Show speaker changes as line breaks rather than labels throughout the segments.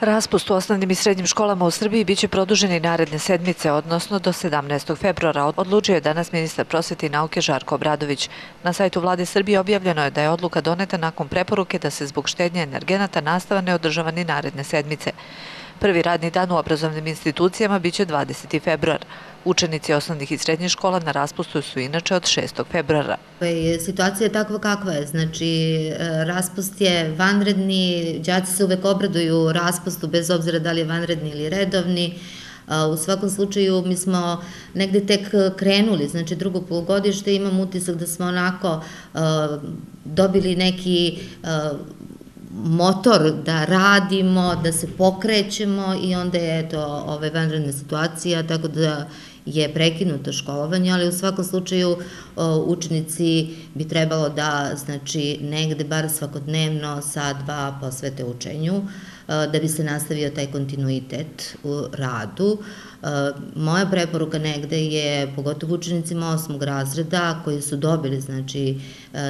Raspust u osnovnim i srednjim školama u Srbiji biće produžen i naredne sedmice, odnosno do 17. februara, odlučio je danas ministar prosvete i nauke Žarko Obradović. Na sajtu vlade Srbije objavljeno je da je odluka doneta nakon preporuke da se zbog štednje energenata nastava ne održava ni naredne sedmice. Prvi radni dan u obrazovnim institucijama biće 20. februar. Učenici osnovnih i srednjih škola na raspustu su inače od 6. februara.
Situacija je takva kakva je, znači e, raspust je vanredni, đaci se uvek obraduju raspustu bez obzira da li je vanredni ili redovni, U svakom slučaju mi smo negde tek krenuli, znači drugo polugodište imam utisak da smo onako e, dobili neki e, motor da radimo, da se pokrećemo i onda je eto ove vanredna situacija, tako da je prekinuto školovanje, ali u svakom slučaju učenici bi trebalo da znači negde bar svakodnevno sa dva posvete učenju da bi se nastavio taj kontinuitet u radu. Moja preporuka negde je, pogotovo učenicima osmog razreda koji su dobili znači,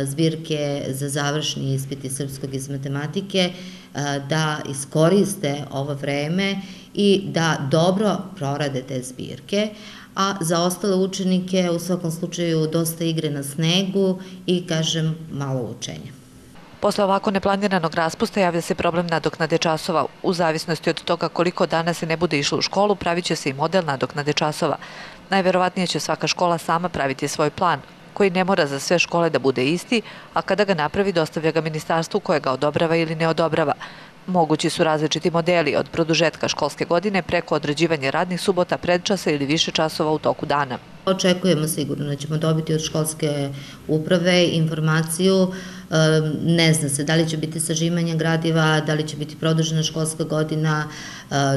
zbirke za završni ispit iz srpskog iz matematike, da iskoriste ovo vreme i da dobro prorade te zbirke, a za ostale učenike u svakom slučaju dosta igre na snegu i, kažem, malo učenja.
Posle ovako neplaniranog raspusta javlja se problem nadoknade časova. U zavisnosti od toga koliko dana se ne bude išlo u školu, pravit će se i model nadoknade časova. Najverovatnije će svaka škola sama praviti svoj plan, koji ne mora za sve škole da bude isti, a kada ga napravi dostavlja ga ministarstvu koje ga odobrava ili ne odobrava. Mogući su različiti modeli od produžetka školske godine preko određivanja radnih subota, predčasa ili više časova u toku dana.
Očekujemo sigurno da ćemo dobiti od školske uprave informaciju, ne zna se da li će biti sažimanje gradiva, da li će biti produžena školska godina,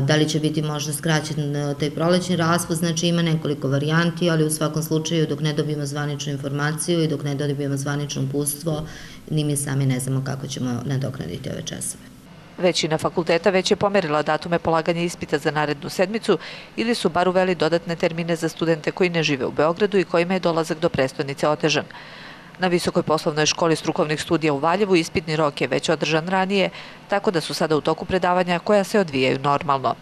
da li će biti možda skraćen e, taj prolećni raspust, znači ima nekoliko varijanti, ali u svakom slučaju dok ne dobijemo zvaničnu informaciju i dok ne dobijemo zvanično pustvo, ni mi sami ne znamo kako ćemo nadoknaditi ove časove.
Većina fakulteta već je pomerila datume polaganja ispita za narednu sedmicu ili su bar uveli dodatne termine za studente koji ne žive u Beogradu i kojima je dolazak do prestonice otežan. Na Visokoj poslovnoj školi strukovnih studija u Valjevu ispitni rok je već održan ranije, tako da su sada u toku predavanja koja se odvijaju normalno.